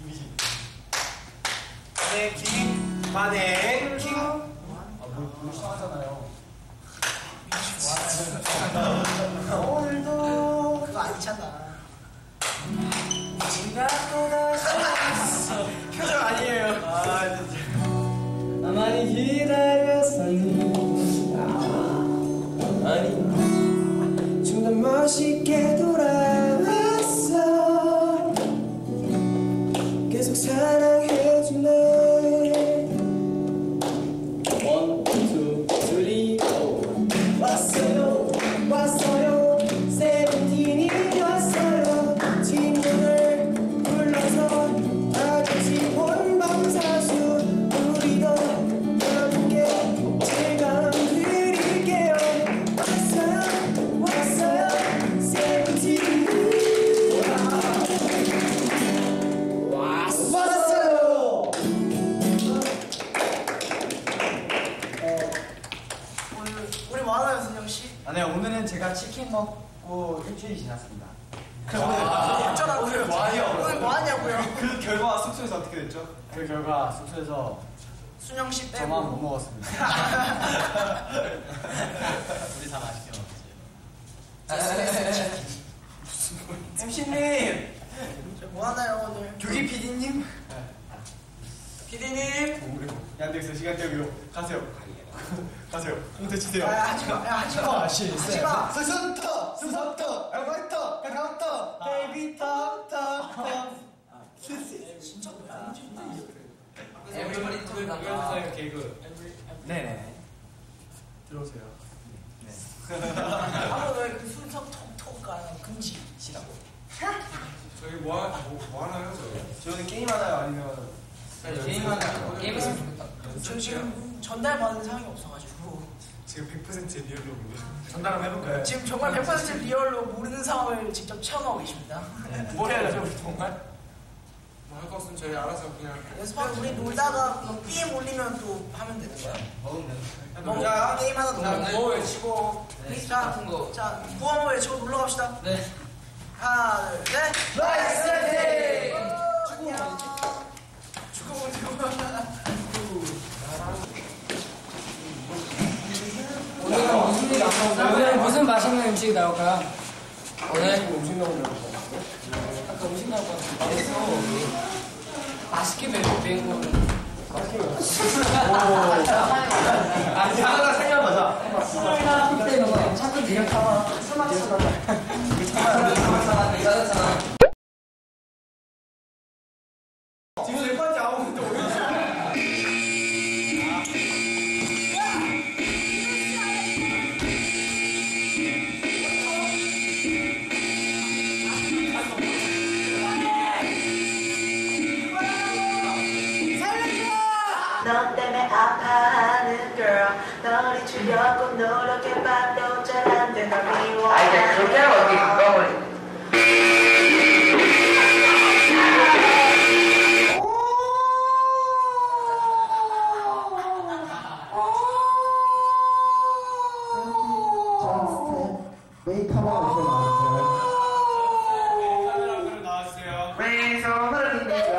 이미지. 마네킹 마네킹 아뭐 이상하잖아요. 오늘도 그거 아니잖아. 표정 아니에요 계속 사랑해줄래 오늘 우리 뭐 하나요, 순영 씨? 아, 네 오늘은 제가 치킨 먹고 일주일이 지났습니다. 어쩌라고요? 오늘 뭐 하냐고요? 오늘 뭐 하냐고요? 그 결과 숙소에서 어떻게 됐죠? 그 결과 숙소에서 순영 씨 빼고. 저만 못 먹었습니다. 우리 다 맛있게 먹었지 MC님, 뭐 하나요, 오늘? 교기 PD님, 피디님. 양대에서 시간대기로 가세요. 가세요. 홍대 치세요. 야, 하지 마. 야, 하지 마. 하지 마. 수선터, 수선터, 엘바이터, 엘바이터, 베이비 턱. 진짜 뭐야? 에브리바디 툴 동영상 개그 네네. 들어오세요. 아무도 왜그 순서 톡톡 가는 금지. 시라고. 저희 뭐, 하, 뭐, 뭐 하나요 저희? 저는 게임 하나요? 아니면 게임하자 게임했으면 좋겠다 저 지금 전달 받은 사항이 없어가지고. 지금 100% 리얼로 전달 한번 해볼까요? 지금 정말 100% 리얼로 모르는 상황을 직접 체험하고 계십니다. 뭘 해야죠, 우리 정말? 뭐할 거 없으면 저희 알아서 그냥 연습하면 우리 놀다가 그 BM 올리면 또 하면 되는 거야. 먹으면 자, 게임 하나 더. 자, 뭐 외치고 자, 같은 거. 자, 구호 한번 외치고 놀러 갑시다. 네 하나, 둘, 셋. Nice. 오늘은 무슨 맛있는 음식이 나올까요? 오늘 음식 나오는 아까 음식 나올 것 같은데. 맛있게 배운 거는 아니, 하나 생각하자. 자꾸 니가 타봐 아파하는 girl 너를 주려고 노력해봐도 잘 안 돼 널 미워 아 이제 그렇게는 어떻게 그거를 웨이터가 오셔 나왔어요. 왼손을 립니다.